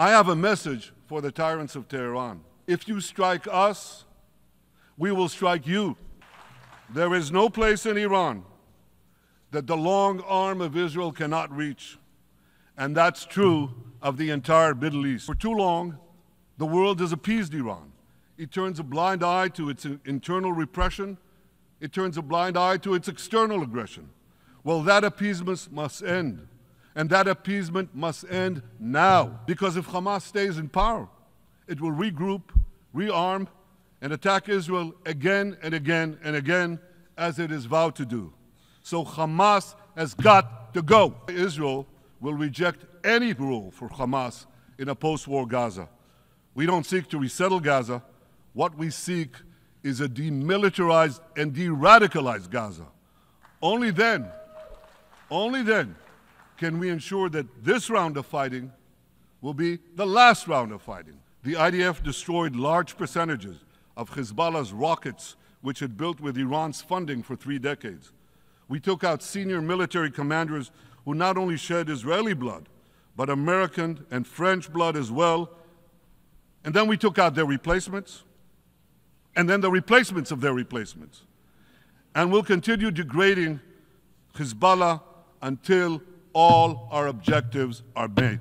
I have a message for the tyrants of Tehran. If you strike us, we will strike you. There is no place in Iran that the long arm of Israel cannot reach. And that's true of the entire Middle East. For too long, the world has appeased Iran. It turns a blind eye to its internal repression, it turns a blind eye to its external aggression. Well, that appeasement must end. And that appeasement must end now. Because if Hamas stays in power, it will regroup, rearm, and attack Israel again and again and again, as it is vowed to do. So Hamas has got to go. Israel will reject any rule for Hamas in a post war Gaza. We don't seek to resettle Gaza. What we seek is a demilitarized and de radicalized Gaza. Only then, only then can we ensure that this round of fighting will be the last round of fighting. The IDF destroyed large percentages of Hezbollah's rockets, which had built with Iran's funding for three decades. We took out senior military commanders who not only shed Israeli blood, but American and French blood as well. And then we took out their replacements, and then the replacements of their replacements. And we'll continue degrading Hezbollah until all our objectives are met.